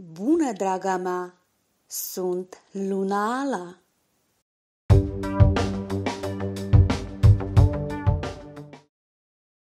Bună, draga mea! Sunt Luna Ala.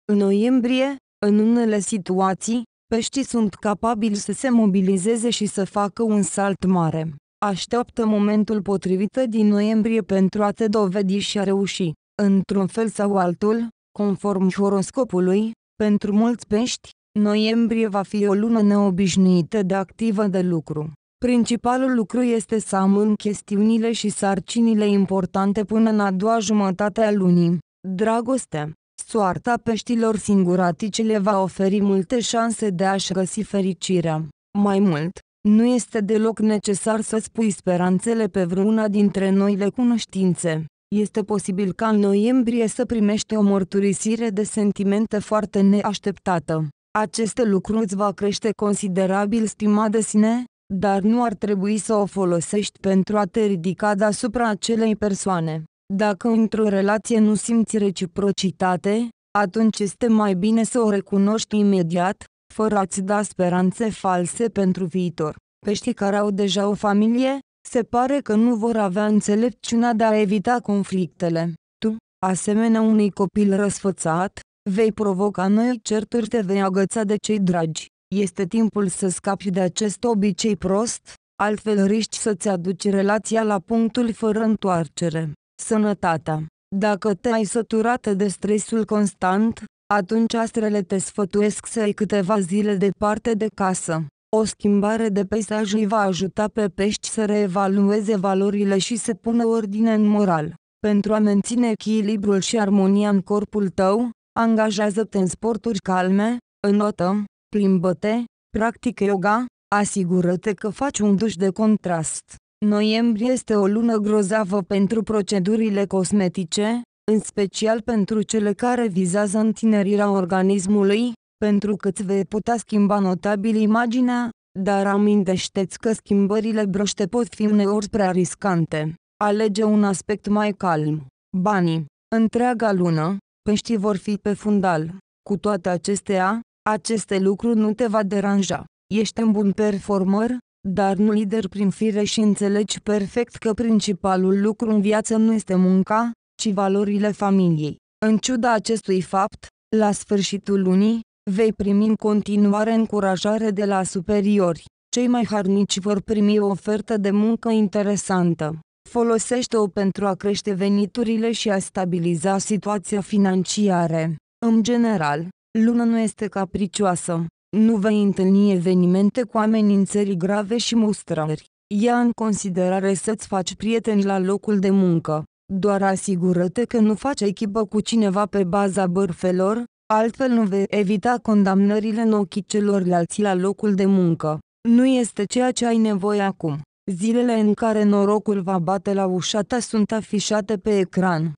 În noiembrie, în unele situații, peștii sunt capabili să se mobilizeze și să facă un salt mare. Așteaptă momentul potrivit din noiembrie pentru a te dovedi și a reuși. Într-un fel sau altul, conform horoscopului, pentru mulți pești, noiembrie va fi o lună neobișnuită de activă de lucru. Principalul lucru este să amân chestiunile și sarcinile importante până în a doua jumătate a lunii. Dragoste Soarta peștilor singuratice le va oferi multe șanse de a-și găsi fericirea. Mai mult, nu este deloc necesar să spui speranțele pe vreuna dintre noile cunoștințe. Este posibil ca în noiembrie să primești o mărturisire de sentimente foarte neașteptată. Aceste lucruri îți va crește considerabil stima de sine, dar nu ar trebui să o folosești pentru a te ridica deasupra acelei persoane. Dacă într-o relație nu simți reciprocitate, atunci este mai bine să o recunoști imediat, fără a-ți da speranțe false pentru viitor. Peștii care au deja o familie, se pare că nu vor avea înțelepciunea de a evita conflictele. Tu, asemenea unui copil răsfățat, vei provoca noi certuri te vei agăța de cei dragi. Este timpul să scapi de acest obicei prost, altfel riști să-ți aduci relația la punctul fără întoarcere. Sănătatea Dacă te-ai săturat de stresul constant, atunci astrele te sfătuiesc să ai câteva zile departe de casă. O schimbare de peisaj îi va ajuta pe pești să reevalueze valorile și să pună ordine în moral. Pentru a menține echilibrul și armonia în corpul tău, angajează-te în sporturi calme, înotă, plimbă-te, practică yoga, asigură-te că faci un duș de contrast. Noiembrie este o lună grozavă pentru procedurile cosmetice, în special pentru cele care vizează întinerirea organismului, pentru că îți vei putea schimba notabil imaginea, dar amintește-ți că schimbările broște pot fi uneori prea riscante. Alege un aspect mai calm. Banii. Întreaga lună, peștii vor fi pe fundal. Cu toate acestea, aceste lucruri nu te va deranja. Ești un bun performer, dar nu lider prin fire și înțelegi perfect că principalul lucru în viață nu este munca, ci valorile familiei. În ciuda acestui fapt, la sfârșitul lunii, vei primi în continuare încurajare de la superiori. Cei mai harnici vor primi o ofertă de muncă interesantă. Folosește-o pentru a crește veniturile și a stabiliza situația financiară. În general, luna nu este capricioasă. Nu vei întâlni evenimente cu amenințări grave și mustrări. Ia în considerare să-ți faci prieteni la locul de muncă. Doar asigură-te că nu faci echipă cu cineva pe baza bărfelor, altfel nu vei evita condamnările în ochii celorlalți la locul de muncă. Nu este ceea ce ai nevoie acum. Zilele în care norocul va bate la ușa ta sunt afișate pe ecran.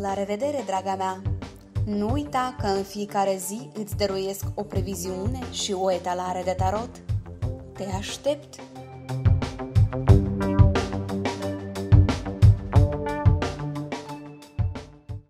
La revedere, draga mea! Nu uita că în fiecare zi îți dăruiesc o previziune și o etalare de tarot. Te aștept!